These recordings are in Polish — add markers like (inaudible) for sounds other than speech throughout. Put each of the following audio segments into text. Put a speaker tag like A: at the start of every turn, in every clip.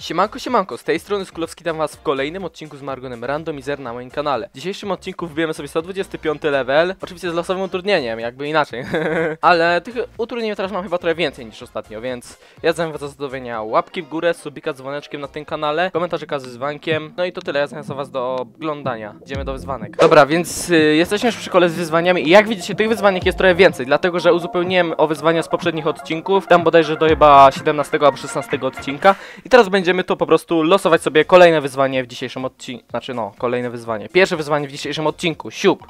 A: Siemanko, siemanko, z tej strony Skulowski tam was w kolejnym odcinku z Margonem Randomizer na moim kanale. W dzisiejszym odcinku wbijemy sobie 125 level, oczywiście z losowym utrudnieniem, jakby inaczej. (laughs) Ale tych utrudnień teraz mam chyba trochę więcej niż ostatnio, więc ja zachęcam was do zostawienia łapki w górę, subika z dzwoneczkiem na tym kanale, komentarzyka z wyzwankiem, no i to tyle, ja zachęcam was do oglądania. Idziemy do wyzwanek. Dobra, więc y, jesteśmy już przy szkole z wyzwaniami i jak widzicie tych wyzwanek jest trochę więcej, dlatego że uzupełniłem o wyzwania z poprzednich odcinków, tam bodajże do chyba 17 albo 16 odcinka i teraz będziemy to po prostu losować sobie kolejne wyzwanie w dzisiejszym odcinku. Znaczy no, kolejne wyzwanie. Pierwsze wyzwanie w dzisiejszym odcinku. Siup.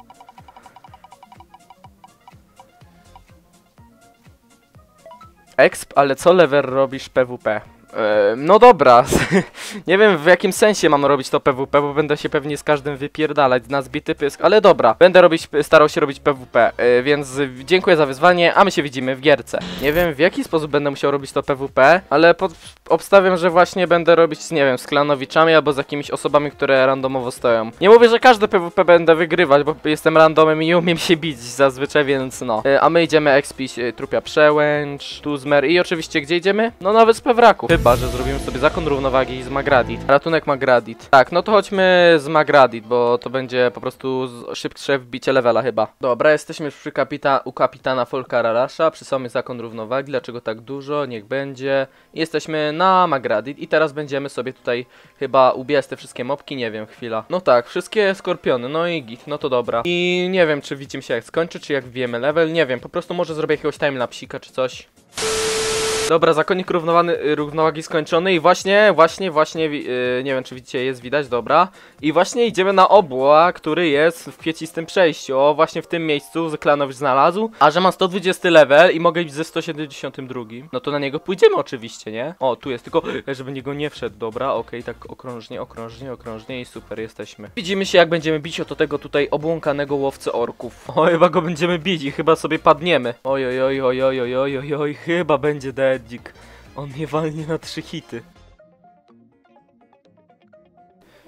A: Exp, ale co lever robisz PWP? E, no dobra, (laughs) nie wiem w jakim sensie mam robić to PWP, bo będę się pewnie z każdym wypierdalać na zbity pysk, ale dobra, będę robić, starał się robić PWP, e, więc dziękuję za wyzwanie, a my się widzimy w gierce. Nie wiem w jaki sposób będę musiał robić to PWP, ale pod, obstawiam, że właśnie będę robić, nie wiem, z klanowiczami albo z jakimiś osobami, które randomowo stoją. Nie mówię, że każde PWP będę wygrywać, bo jestem randomem i nie umiem się bić zazwyczaj, więc no. E, a my idziemy expić trupia przełęcz, tuzmer i oczywiście gdzie idziemy? No nawet z pewraku. Chyba, że zrobimy sobie zakon równowagi z Magradit. Ratunek Magradit. Tak, no to chodźmy z Magradit, bo to będzie po prostu szybsze wbicie levela chyba. Dobra, jesteśmy już przy kapita u kapitana Folkara Rasha, przy samym zakon równowagi. Dlaczego tak dużo? Niech będzie. Jesteśmy na Magradit i teraz będziemy sobie tutaj chyba ubijać te wszystkie mopki, nie wiem, chwila. No tak, wszystkie skorpiony, no i git, no to dobra. I nie wiem, czy widzimy się jak skończy, czy jak wbijemy level, nie wiem, po prostu może zrobię jakiegoś timelapsika czy coś. Dobra, zakonnik równowany, y, równowagi skończony i właśnie, właśnie, właśnie, yy, nie wiem czy widzicie, jest widać, dobra. I właśnie idziemy na obła, który jest w kwiecistym przejściu, o właśnie w tym miejscu Klanowicz znalazł. A że mam 120 level i mogę iść ze 172, no to na niego pójdziemy oczywiście, nie? O, tu jest, tylko żeby niego nie wszedł, dobra, okej, tak okrążnie, okrążnie, okrążnie i super, jesteśmy. Widzimy się jak będziemy bić o to tego tutaj obłąkanego łowcę orków. (laughs) O, chyba go będziemy bić i chyba sobie padniemy. Oj, oj, oj, oj, oj, oj, oj, oj, oj, chyba będzie deadzik. On mnie walnie na trzy hity.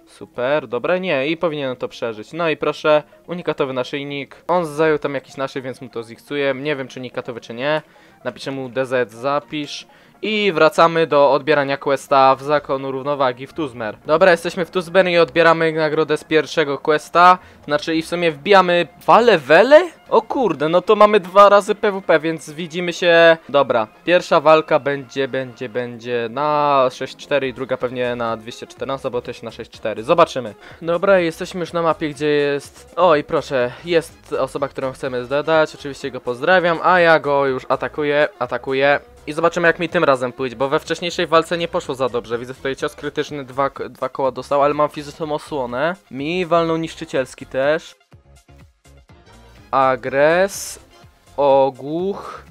A: Super, dobra, nie, i powinienem to przeżyć. No i proszę, unikatowy naszyjnik. On zajął tam jakiś naszyj, więc mu to zichcuje. Nie wiem, czy unikatowy, czy nie. Napiszę mu DZ zapisz. I wracamy do odbierania questa w zakonu równowagi w Tuzmer. Dobra, jesteśmy w Tuzmer i odbieramy nagrodę z pierwszego questa. Znaczy i w sumie wbijamy dwa levele? O kurde, no to mamy dwa razy PWP, więc widzimy się... Dobra, pierwsza walka będzie, będzie, będzie na 6-4 i druga pewnie na 214, bo też na 6-4. Zobaczymy. Dobra, jesteśmy już na mapie, gdzie jest... O i proszę, jest osoba, którą chcemy zdadać, oczywiście go pozdrawiam, a ja go już atakuję, atakuję. I zobaczymy jak mi tym razem pójdzie, bo we wcześniejszej walce nie poszło za dobrze. Widzę tutaj cios krytyczny, dwa, dwa koła dostał, ale mam fizyczną osłonę. Mi walnął niszczycielski też. Agres. Ogłuch.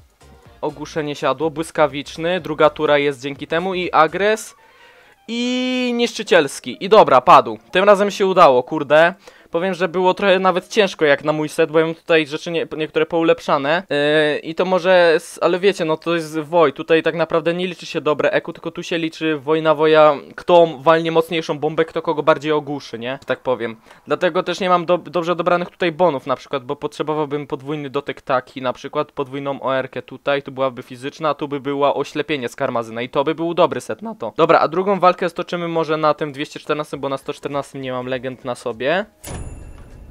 A: Ogłuszenie siadło, błyskawiczny. Druga tura jest dzięki temu i agres. I niszczycielski. I dobra, padł. Tym razem się udało, kurde. Powiem, że było trochę nawet ciężko jak na mój set, bo ja mam tutaj rzeczy nie, niektóre poulepszane. Yy, I to może, ale wiecie, no to jest woj. Tutaj tak naprawdę nie liczy się dobre eku, tylko tu się liczy wojna woja, kto walnie mocniejszą bombę, kto kogo bardziej ogłuszy, nie? Tak powiem. Dlatego też nie mam do, dobrze dobranych tutaj bonów na przykład, bo potrzebowałbym podwójny dotyk taki, na przykład podwójną OR-kę tutaj, tu byłaby fizyczna, a tu by była oślepienie z karmazyna i to by był dobry set na to. Dobra, a drugą walkę stoczymy może na tym 214, bo na 114 nie mam legend na sobie.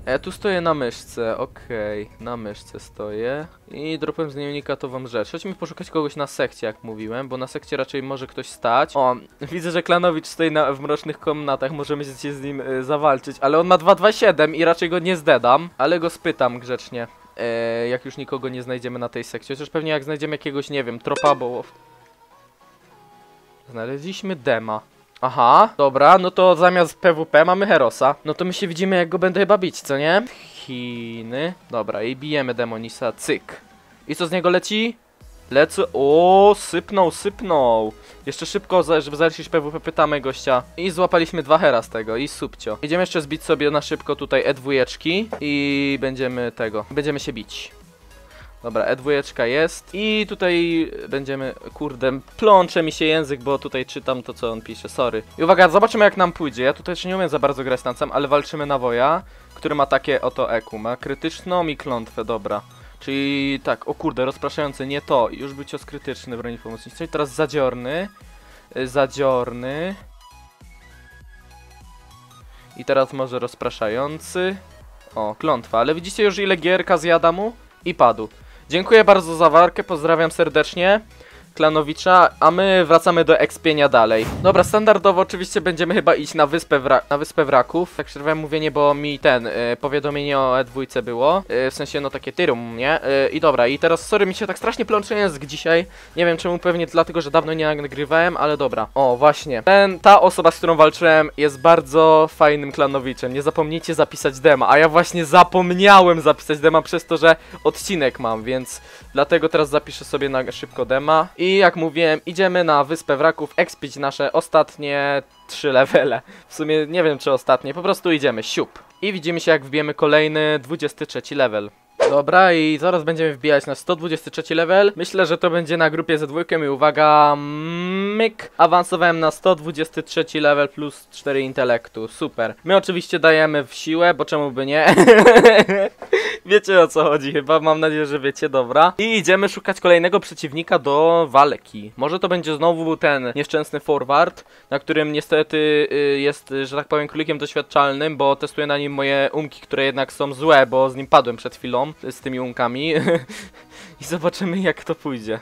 A: Ja tu stoję na myszce, okej, na myszce stoję i dropem z niej unikatową rzecz. Chodźmy poszukać kogoś na sekcie, jak mówiłem, bo na sekcie raczej może ktoś stać. O, widzę, że Klanowicz stoi na, w mrocznych komnatach, możemy się z nim y, zawalczyć, ale on ma 227 i raczej go nie zdedam, ale go spytam grzecznie. E, jak już nikogo nie znajdziemy na tej sekcie, chociaż pewnie jak znajdziemy jakiegoś, nie wiem, tropa, bo... Znaleźliśmy dema. Aha, dobra, no to zamiast PWP mamy Herosa. No to my się widzimy jak go będę chyba bić, co nie? Chiny. Dobra, i bijemy Demonisa, cyk. I co z niego leci? Lecę, o, sypnął, sypnął. Jeszcze szybko, żeby zalecieć PWP, pytamy gościa. I złapaliśmy dwa hera z tego, i subcio. Idziemy jeszcze zbić sobie na szybko tutaj E2 i będziemy tego, będziemy się bić. Dobra, E2 jest i tutaj będziemy, kurde, plącze mi się język, bo tutaj czytam to, co on pisze, sorry. I uwaga, zobaczymy jak nam pójdzie, ja tutaj jeszcze nie umiem za bardzo grać tancem, ale walczymy na woja, który ma takie oto EQ, ma krytyczną i klątwę, dobra. Czyli tak, o kurde, rozpraszający, nie to, już był cios krytyczny broni pomocniczej, teraz zadziorny, y, zadziorny, I teraz może rozpraszający. O, klątwa, ale widzicie już ile gierka zjada mu? I padł. Dziękuję bardzo za walkę, pozdrawiam serdecznie. Klanowicza, a my wracamy do ekspienia dalej. Dobra, standardowo oczywiście będziemy chyba iść na wyspę, wra na wyspę wraków. Tak przerwałem mówienie, bo mi ten, y, powiadomienie o E2 było. Y, w sensie, no takie tyrum, nie? Y, I dobra, i teraz, sorry, mi się tak strasznie plącze język dzisiaj. Nie wiem czemu, pewnie dlatego, że dawno nie nagrywałem, ale dobra. O, właśnie. Ten, ta osoba, z którą walczyłem jest bardzo fajnym klanowiczem. Nie zapomnijcie zapisać dema, a ja właśnie zapomniałem zapisać dema przez to, że odcinek mam, więc dlatego teraz zapiszę sobie na szybko dema. I jak mówiłem, idziemy na Wyspę Wraków, expić nasze ostatnie trzy levele. W sumie nie wiem czy ostatnie, po prostu idziemy, siup. I widzimy się jak wbijemy kolejny 23 level. Dobra, i zaraz będziemy wbijać na 123 level. Myślę, że to będzie na grupie ze dwójkiem i uwaga, myk. Awansowałem na 123 level plus 4 intelektu, super. My oczywiście dajemy w siłę, bo czemu by nie? (laughs) wiecie o co chodzi chyba, mam nadzieję, że wiecie, dobra. I idziemy szukać kolejnego przeciwnika do walki. Może to będzie znowu ten nieszczęsny forward, na którym niestety y, jest, że tak powiem, królikiem doświadczalnym, bo testuję na nim moje umki, które jednak są złe, bo z nim padłem przed chwilą z tymi umkami. (laughs) I zobaczymy jak to pójdzie.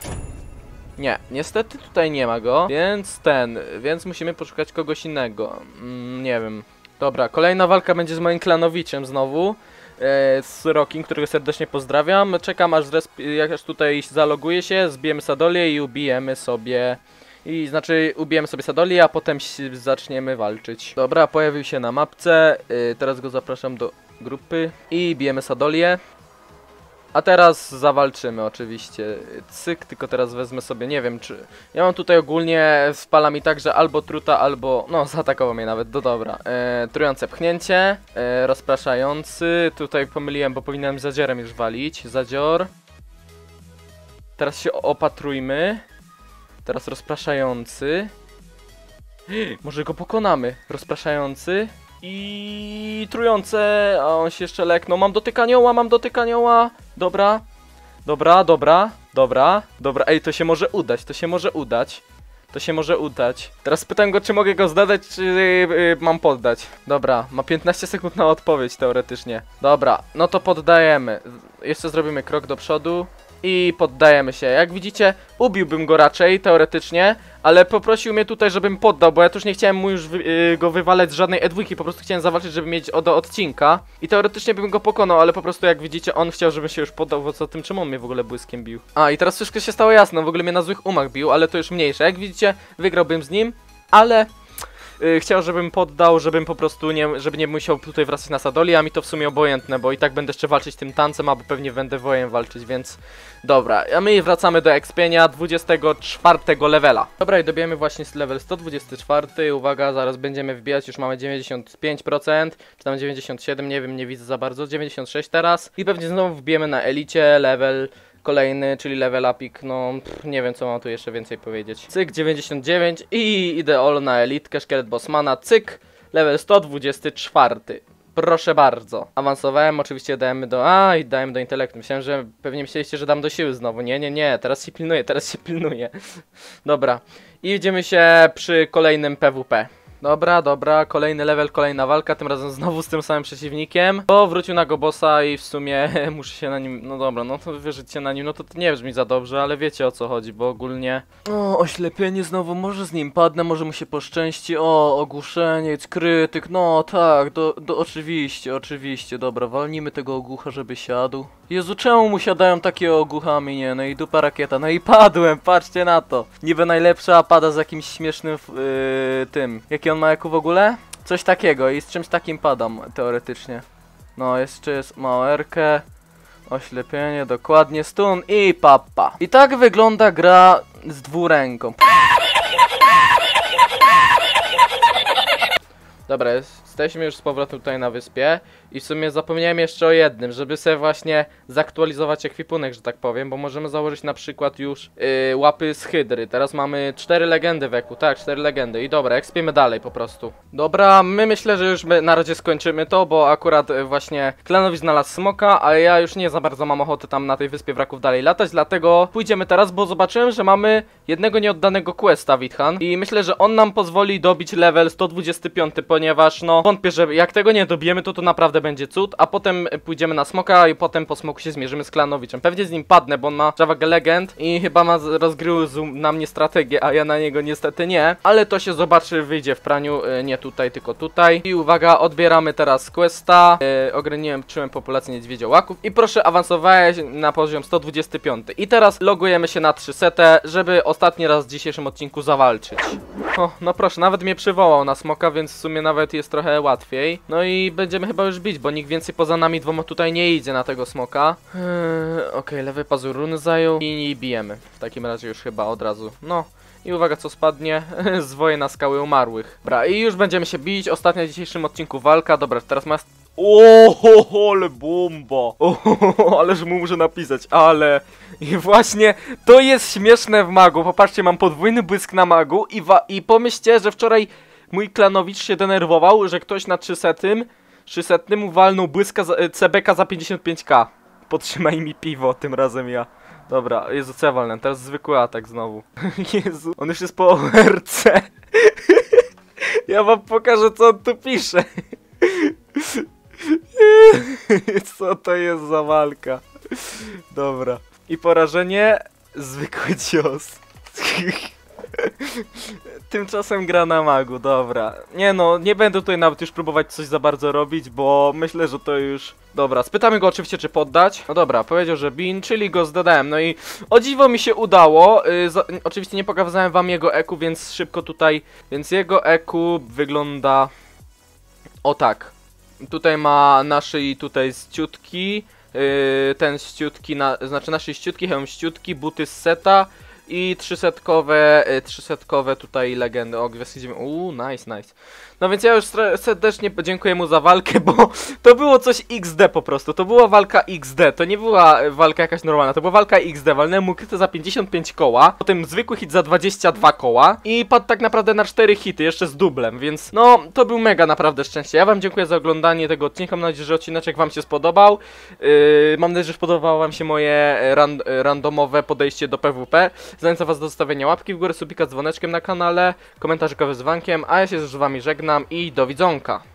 A: Nie, niestety tutaj nie ma go, więc ten, więc musimy poszukać kogoś innego. Mm, nie wiem. Dobra, kolejna walka będzie z moim klanowiczem znowu. E, z Rocking, którego serdecznie pozdrawiam. Czekam aż, jak aż tutaj zaloguje się, zbijemy Sadolię i ubijemy sobie... I znaczy ubijemy sobie Sadolię, a potem zaczniemy walczyć. Dobra, pojawił się na mapce. Y, teraz go zapraszam do grupy. I bijemy Sadolię. A teraz zawalczymy oczywiście. Cyk, tylko teraz wezmę sobie, nie wiem czy... Ja mam tutaj ogólnie, spala mi tak, że albo truta, albo... No, (laughs) zaatakował mnie nawet, do dobra. E, trujące pchnięcie, e, rozpraszający. Tutaj pomyliłem, bo powinienem zadziorem już walić. Zadzior. Teraz się opatrujmy. Teraz rozpraszający. (gasps) Może go pokonamy. Rozpraszający. I trujące, a on się jeszcze leknął. Mam dotykanioła, mam dotykanioła. Dobra, dobra, dobra, dobra, dobra. Ej, to się może udać, to się może udać. To się może udać. Teraz pytam go, czy mogę go zdadać, czy yy, mam poddać. Dobra, ma 15 sekund na odpowiedź teoretycznie. Dobra, no to poddajemy. Jeszcze zrobimy krok do przodu. I poddajemy się. Jak widzicie, ubiłbym go raczej, teoretycznie, ale poprosił mnie tutaj, żebym poddał, bo ja też nie chciałem mu już wy, yy, go wywalać z żadnej E2, po prostu chciałem zawalczyć, żeby mieć do odcinka. I teoretycznie bym go pokonał, ale po prostu jak widzicie, on chciał, żebym się już poddał, bo co tym, czemu on mnie w ogóle błyskiem bił. A, i teraz wszystko się stało jasne, w ogóle mnie na złych umach bił, ale to już mniejsze. Jak widzicie, wygrałbym z nim, ale... Yy, chciał, żebym poddał, żebym po prostu nie, żeby nie musiał tutaj wracać na Sadoli, a mi to w sumie obojętne, bo i tak będę jeszcze walczyć tym tancem, albo pewnie będę wojem walczyć, więc dobra. A my wracamy do expienia 24 levela. Dobra, i dobijemy właśnie level 124. Uwaga, zaraz będziemy wbijać, już mamy 95%, czy tam 97, nie wiem, nie widzę za bardzo, 96 teraz. I pewnie znowu wbijemy na elicie level kolejny, czyli level upik, no pff, nie wiem co mam tu jeszcze więcej powiedzieć. Cyk 99 i idę all na elitkę, szkielet bossmana, cyk, level 124. Proszę bardzo. Awansowałem, oczywiście dałem do... A, i dałem do intelektu. Myślałem, że pewnie myśleliście, że dam do siły znowu. Nie, nie, nie. Teraz się pilnuję, teraz się pilnuję. (laughs) Dobra. I widzimy się przy kolejnym PWP. Dobra, dobra, kolejny level, kolejna walka, tym razem znowu z tym samym przeciwnikiem. To wrócił na go bossa i w sumie (laughs) muszę się na nim, no dobra, no to wierzycie na nim, no to, nie brzmi za dobrze, ale wiecie o co chodzi, bo ogólnie... O, oślepienie znowu, może z nim padnę, może mu się poszczęści, o, ogłuszeniec, krytyk, no tak, do, do, oczywiście, oczywiście, dobra, walnijmy tego ogłucha, żeby siadł. Jezu, czemu mu siadają takie ogłuchami, nie, no i dupa rakieta, no i padłem, patrzcie na to. Niby najlepsza, a pada z jakimś śmiesznym, yy, tym, jaki on ma jako w ogóle? Coś takiego i z czymś takim padam, teoretycznie. No, jeszcze jest małerkę, oślepienie, dokładnie, stun i papa. I tak wygląda gra z dwuręką. Dobra, jest- jesteśmy już z powrotem tutaj na wyspie I w sumie zapomniałem jeszcze o jednym, żeby sobie właśnie zaktualizować ekwipunek, że tak powiem, bo możemy założyć na przykład już yy, łapy z hydry. Teraz mamy cztery legendy w eku, tak, cztery legendy. I dobra, ekspiemy dalej po prostu. Dobra, my myślę, że już my na razie skończymy to, bo akurat y, właśnie Klanowi znalazł smoka, a ja już nie za bardzo mam ochoty tam na tej wyspie wraków dalej latać, dlatego pójdziemy teraz, bo zobaczyłem, że mamy jednego nieoddanego questa, Withan. I myślę, że on nam pozwoli dobić level 125, ponieważ no wątpię, że jak tego nie dobijemy, to to naprawdę będzie cud, a potem pójdziemy na smoka i potem po smoku się zmierzymy z Klanowiczem. Pewnie z nim padnę, bo on ma przewagę legend i chyba ma rozgryzł na mnie strategię, a ja na niego niestety nie. Ale to się zobaczy, wyjdzie w praniu, y, nie tutaj, tylko tutaj. I uwaga, odbieramy teraz questa. Yy, ograniłem, czułem populację niedźwiedziołaków i proszę awansowałeś na poziom 125. I teraz logujemy się na 300, żeby ostatni raz w dzisiejszym odcinku zawalczyć. O, no proszę, nawet mnie przywołał na smoka, więc w sumie nawet jest trochę łatwiej. No i będziemy chyba już bić, bo nikt więcej poza nami dwoma tutaj nie idzie na tego smoka. Yy, Okej, lewy pazur runy zajął i bijemy. W takim razie już chyba od razu. No. I uwaga co spadnie, (laughs) zwoje na skały umarłych. Dobra, i już będziemy się bić, ostatnia w dzisiejszym odcinku walka, dobra, teraz ma... Oho, ale bomba! Oho, (laughs) ależ mu muszę napisać, ale... I właśnie, to jest śmieszne w magu, popatrzcie, mam podwójny błysk na magu i, wa- i pomyślcie, że wczoraj mój klanowicz się denerwował, że ktoś na 300 300 mu walnął błyska za, e, CBK za 55k. Podtrzymaj mi piwo, tym razem ja. Dobra, Jezu, co ja walnę? Teraz zwykły atak znowu. (laughs) Jezu, on już jest po ORC. ja wam pokażę, co on tu pisze. (laughs) co to jest za walka? Dobra. I porażenie, zwykły cios. (laughs) (laughs) Tymczasem gra na magu, dobra. Nie no, nie będę tutaj nawet już próbować coś za bardzo robić, bo myślę, że to już... Dobra, spytamy go oczywiście, czy poddać. No dobra, powiedział, że bin, czyli go zdadałem. No i o dziwo mi się udało. Yy, za, oczywiście nie pokazałem wam jego eku, więc szybko tutaj... Więc jego eku wygląda... O tak. Tutaj ma na szyi tutaj ściutki. Yy, ten ściutki, na, znaczy nasze ściutki, hełm ściutki, buty z seta i trzysetkowe, y, trzysetkowe tutaj legendy. O, gwiazdki ziemi. Uuu, nice, nice. No więc ja już serdecznie podziękuję mu za walkę, bo (laughs) to było coś XD po prostu. To była walka XD. To nie była e, walka jakaś normalna, to była walka XD. Walnąłem mu krytę za 55 koła, potem zwykły hit za 22 koła i padł tak naprawdę na 4 hity, jeszcze z dublem, więc no, to był mega naprawdę szczęście. Ja wam dziękuję za oglądanie tego odcinka. Mam nadzieję, że odcineczek wam się spodobał. Yy, mam nadzieję, że spodobało wam się moje e, ran randomowe podejście do PWP. Zachęcam was do zostawienia łapki w górę, subika z dzwoneczkiem na kanale, komentarzyka z dzwonkiem, a ja się z wami żegnam i do widzonka.